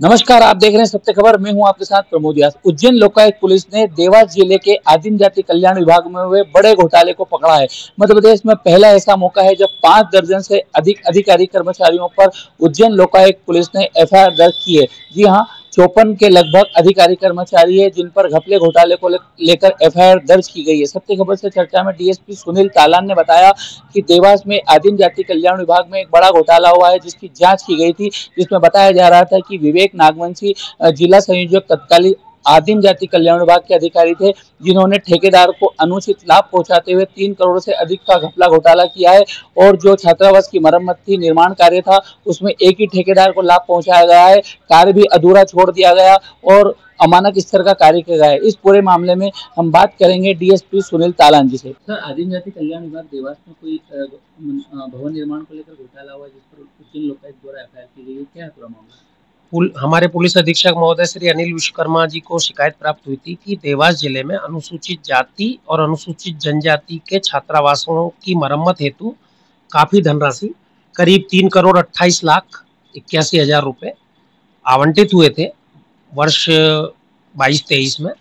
नमस्कार, आप देख रहे हैं सत्य खबर। मैं हूँ आपके साथ प्रमोद यास उज्जैन लोकायुक्त पुलिस ने देवास ज़िले के आदिम जाति कल्याण विभाग में हुए बड़े घोटाले को पकड़ा है। मध्य प्रदेश में पहला ऐसा मौका है जब पाँच दर्जन से अधिक अधिकारी कर्मचारियों पर उज्जैन लोकायुक्त पुलिस ने एफआईआर दर्ज की है। जी हाँ चौपन के लगभग अधिकारी कर्मचारी है, जिन पर घपले घोटाले को लेकर एफआईआर दर्ज की गई है। सत्य खबर से चर्चा में डीएसपी सुनील तालान ने बताया कि देवास में आदिम जाति कल्याण विभाग में एक बड़ा घोटाला हुआ है, जिसकी जाँच की गई थी, जिसमें बताया जा रहा था कि विवेक नागवंशी जिला संयोजक तत्कालीन आदिम जाति कल्याण विभाग के अधिकारी थे, जिन्होंने ठेकेदार को अनुचित लाभ पहुंचाते हुए तीन करोड़ से अधिक का घपला घोटाला किया है और जो छात्रावास की मरम्मत थी निर्माण कार्य था, उसमें एक ही ठेकेदार को लाभ पहुँचाया गया है। कार्य भी अधूरा छोड़ दिया गया और अमानक स्तर का कार्य किया गया है। इस पूरे मामले में हम बात करेंगे डीएसपी सुनील तालान जी से। सर, आदिम जाति कल्याण विभाग देवास में कोई भवन निर्माण को लेकर घोटाला हुआ जिस पर लोकायुक्त द्वारा एफ़ की गई क्या पूरा मामला? पुल, हमारे पुलिस अधीक्षक महोदय श्री अनिल विश्वकर्मा जी को शिकायत प्राप्त हुई थी कि देवास ज़िले में अनुसूचित जाति और अनुसूचित जनजाति के छात्रावासों की मरम्मत हेतु काफ़ी धनराशि करीब तीन करोड़ अट्ठाईस लाख इक्यासी हज़ार रुपए आवंटित हुए थे वर्ष बाईस तेईस में।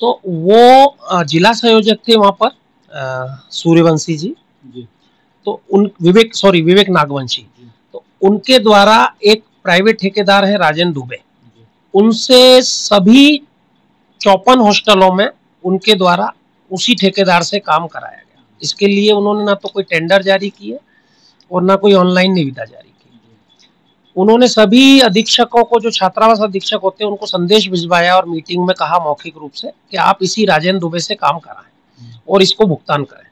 तो वो जिला संयोजक थे वहाँ पर सूर्यवंशी जी। तो उन विवेक सॉरी विवेक नागवंशी। तो उनके द्वारा एक प्राइवेट ठेकेदार है राजेंद्र दुबे। उनसे सभी चौपन हॉस्टलों में उनके द्वारा उसी ठेकेदार से काम कराया गया। इसके लिए उन्होंने ना तो कोई टेंडर जारी किए और ना कोई ऑनलाइन निविदा जारी की। उन्होंने सभी अधीक्षकों को, जो छात्रावास अधीक्षक होते हैं, उनको संदेश भिजवाया और मीटिंग में कहा मौखिक रूप से कि आप इसी राजेंद्र दुबे से काम कराएँ और इसको भुगतान करें।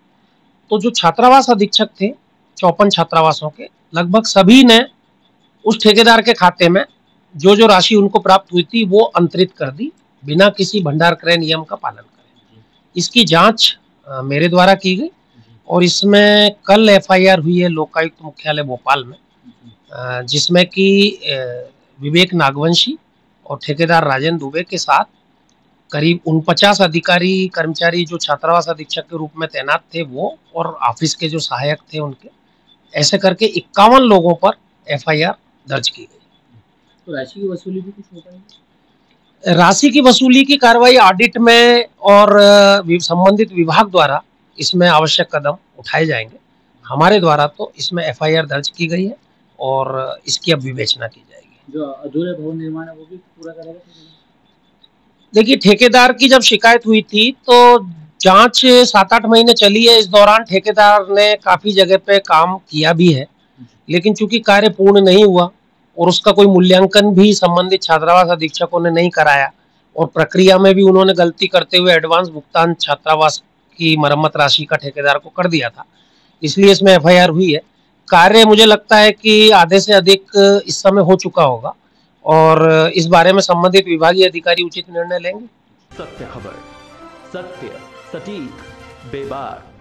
तो जो छात्रावास अधीक्षक थे, चौपन छात्रावासों के, लगभग सभी ने उस ठेकेदार के खाते में जो जो राशि उनको प्राप्त हुई थी, वो अंतरित कर दी, बिना किसी भंडार क्रय नियम का पालन करे। इसकी जाँच मेरे द्वारा की गई और इसमें कल एफआईआर हुई है लोकायुक्त मुख्यालय भोपाल में जिसमें कि विवेक नागवंशी और ठेकेदार राजेंद्र दुबे के साथ करीब उनपचास अधिकारी, कर्मचारी जो छात्रावास अधीक्षक के रूप में तैनात थे वो और ऑफ़िस के जो सहायक थे उनके, ऐसे करके इक्यावन लोगों पर एफआईआर दर्ज की गई। तो राशि की वसूली भी कुछ राशि की वसूली की कार्रवाई ऑडिट में और संबंधित विभाग द्वारा इसमें आवश्यक कदम उठाए जाएँगे। हमारे द्वारा तो इसमें एफआईआर दर्ज की गई है और इसकी अब विवेचना की जाएगी। जो अधूरे भवन निर्माण है वो भी पूरा करेगा देखिए ठेकेदार की जब शिकायत हुई थी तो जाँच सात आठ महीने चली है। इस दौरान ठेकेदार ने काफ़ी जगह पे काम किया भी है। लेकिन चूँकि कार्य पूर्ण नहीं हुआ और उसका कोई मूल्यांकन भी संबंधित छात्रावास अधीक्षकों ने नहीं कराया और प्रक्रिया में भी उन्होंने गलती करते हुए एडवांस भुगतान छात्रावास की मरम्मत राशि का ठेकेदार को कर दिया था, इसलिए इसमें एफआईआर हुई है। कार्य मुझे लगता है कि आधे से अधिक इस समय हो चुका होगा और इस बारे में संबंधित विभागीय अधिकारी उचित निर्णय लेंगे। सत्य खबर, सत्य, सटीक, बेबाक।